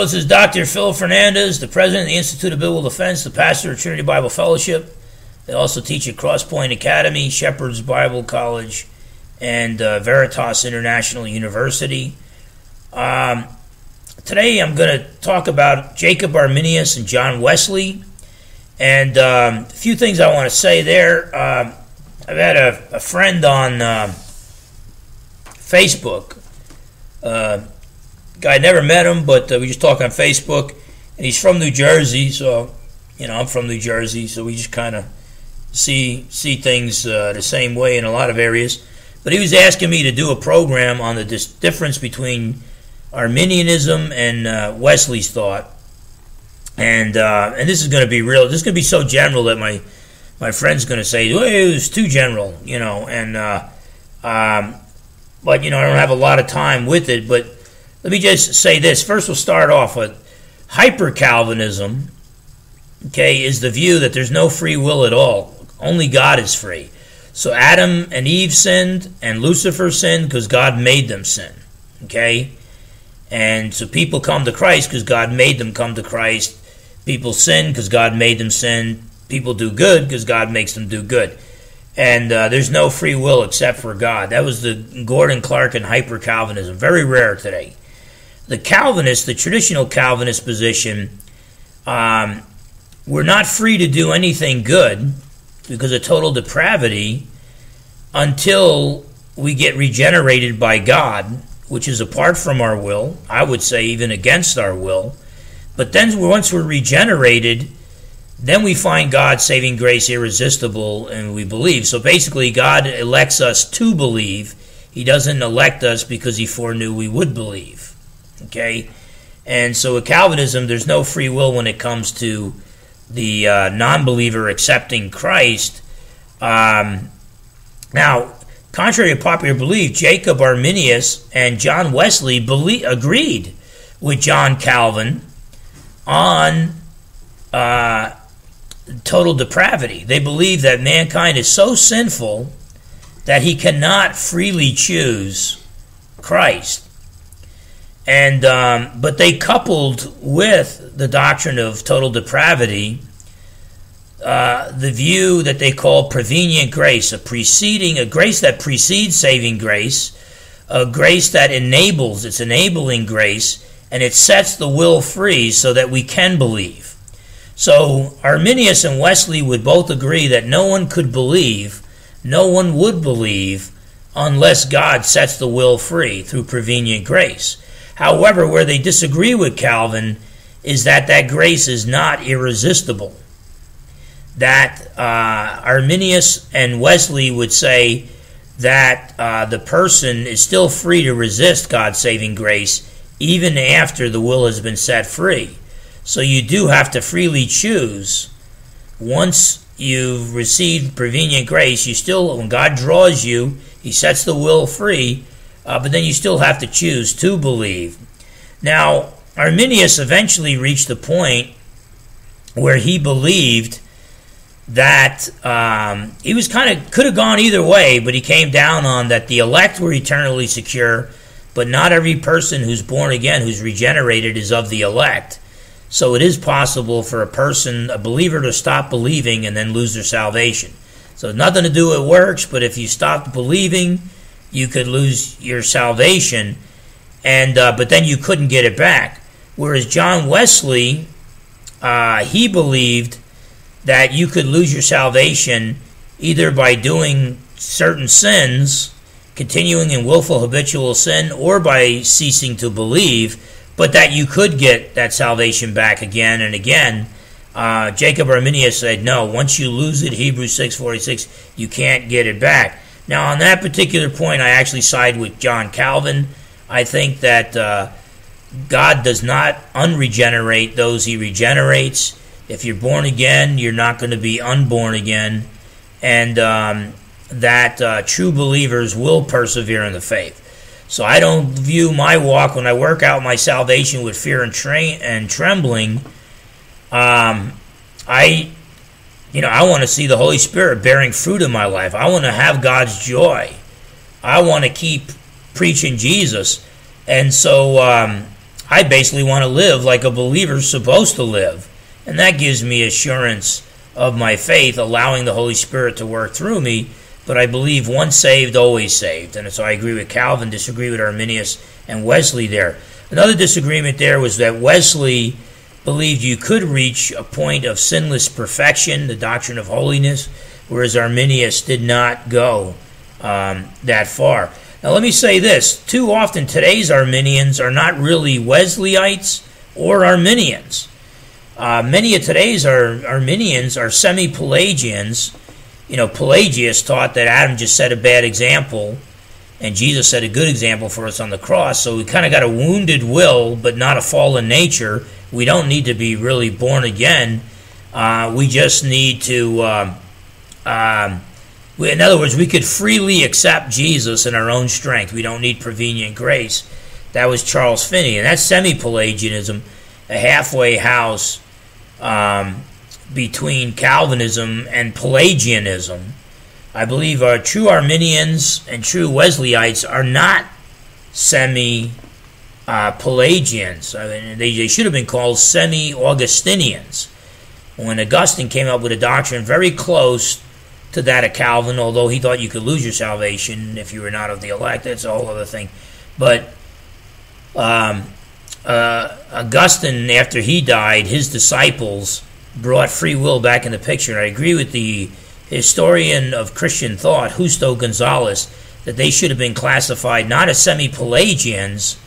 This is Dr. Phil Fernandes, the president of the Institute of Biblical Defense, the pastor of Trinity Bible Fellowship. They also teach at Crosspoint Academy, Shepherd's Bible College, and uh, Veritas International University. Um, today I'm going to talk about Jacob Arminius and John Wesley, and um, a few things I want to say there. Um, I've had a, a friend on uh, Facebook. Guy never met him, but uh, we just talk on Facebook, and he's from New Jersey, so you know I'm from New Jersey, so we just kind of see see things uh, the same way in a lot of areas. But he was asking me to do a program on the dis- difference between Arminianism and uh, Wesley's thought, and uh, and this is going to be real. This is going to be so general that my my friend's going to say, well, it was too general, you know, and uh, um, but you know I don't have a lot of time with it, but let me just say this. First, we'll start off with hyper Calvinism. Okay, is the view that there's no free will at all. Only God is free. So Adam and Eve sinned, and Lucifer sinned because God made them sin. Okay, and so people come to Christ because God made them come to Christ. People sin because God made them sin. People do good because God makes them do good. And uh, there's no free will except for God. That was the Gordon Clark and hyper Calvinism. Very rare today the Calvinist, the traditional Calvinist position, um, we're not free to do anything good because of total depravity until we get regenerated by God, which is apart from our will. I would say even against our will. But then once we're regenerated, then we find God's saving grace irresistible and we believe. So basically, God elects us to believe. He doesn't elect us because he foreknew we would believe. Okay? And so with Calvinism, there's no free will when it comes to the uh, non believer accepting Christ. Um, now, contrary to popular belief, Jacob Arminius and John Wesley believe, agreed with John Calvin on uh, total depravity. They believe that mankind is so sinful that he cannot freely choose Christ. And um, but they coupled with the doctrine of total depravity uh, the view that they call prevenient grace, a preceding a grace that precedes saving grace, a grace that enables, it's enabling grace, and it sets the will free so that we can believe. So Arminius and Wesley would both agree that no one could believe, no one would believe unless God sets the will free through prevenient grace. However, where they disagree with Calvin is that that grace is not irresistible. That uh, Arminius and Wesley would say that uh, the person is still free to resist God's saving grace even after the will has been set free. So you do have to freely choose. Once you've received prevenient grace, you still, when God draws you, He sets the will free uh, but then you still have to choose to believe. Now, Arminius eventually reached the point where he believed that um, he was kind of could have gone either way, but he came down on that the elect were eternally secure, but not every person who's born again, who's regenerated, is of the elect. So it is possible for a person, a believer, to stop believing and then lose their salvation. So nothing to do with works, but if you stop believing, you could lose your salvation, and uh, but then you couldn't get it back. Whereas John Wesley, uh, he believed that you could lose your salvation either by doing certain sins, continuing in willful habitual sin, or by ceasing to believe, but that you could get that salvation back again and again. Uh, Jacob Arminius said, no, once you lose it, Hebrews 6.46, you can't get it back. Now, on that particular point, I actually side with John Calvin. I think that uh, God does not unregenerate those he regenerates. If you're born again, you're not going to be unborn again. And um, that uh, true believers will persevere in the faith. So I don't view my walk when I work out my salvation with fear and, tra- and trembling. Um, I you know, I want to see the Holy Spirit bearing fruit in my life. I want to have God's joy. I want to keep preaching Jesus. And so um, I basically want to live like a believer's supposed to live. And that gives me assurance of my faith, allowing the Holy Spirit to work through me. But I believe once saved, always saved. And so I agree with Calvin, disagree with Arminius and Wesley there. Another disagreement there was that Wesley believed you could reach a point of sinless perfection, the doctrine of holiness, whereas Arminius did not go um, that far. Now, let me say this too often today's Arminians are not really Wesleyites or Arminians. Uh, many of today's Ar- Arminians are semi Pelagians. You know, Pelagius taught that Adam just set a bad example and Jesus set a good example for us on the cross. So we kind of got a wounded will, but not a fallen nature. We don't need to be really born again. Uh, we just need to. Um, um, we, in other words, we could freely accept Jesus in our own strength. We don't need prevenient grace. That was Charles Finney, and that's semi-Pelagianism, a halfway house um, between Calvinism and Pelagianism. I believe our true Arminians and true Wesleyites are not semi uh, Pelagians. I mean, they, they should have been called semi Augustinians. When Augustine came up with a doctrine very close to that of Calvin, although he thought you could lose your salvation if you were not of the elect, that's a whole other thing. But um, uh, Augustine, after he died, his disciples brought free will back in the picture. And I agree with the historian of Christian thought, Justo Gonzalez, that they should have been classified not as semi Pelagians,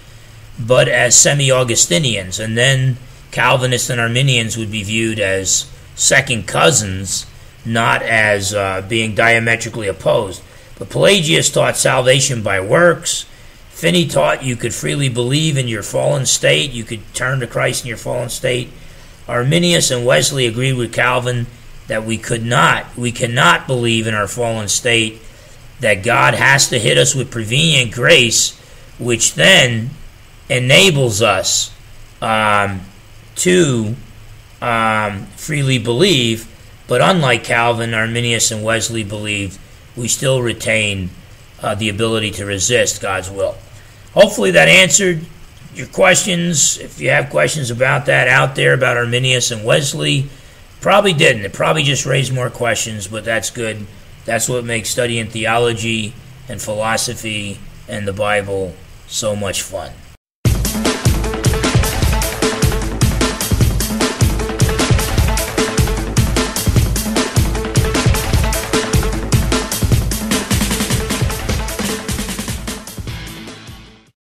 but as semi Augustinians. And then Calvinists and Arminians would be viewed as second cousins, not as uh, being diametrically opposed. But Pelagius taught salvation by works. Finney taught you could freely believe in your fallen state, you could turn to Christ in your fallen state. Arminius and Wesley agreed with Calvin that we could not, we cannot believe in our fallen state, that God has to hit us with prevenient grace, which then enables us um, to um, freely believe. But unlike Calvin, Arminius, and Wesley believed, we still retain uh, the ability to resist God's will. Hopefully that answered your questions. If you have questions about that out there, about Arminius and Wesley, Probably didn't. It probably just raised more questions, but that's good. That's what makes studying theology and philosophy and the Bible so much fun.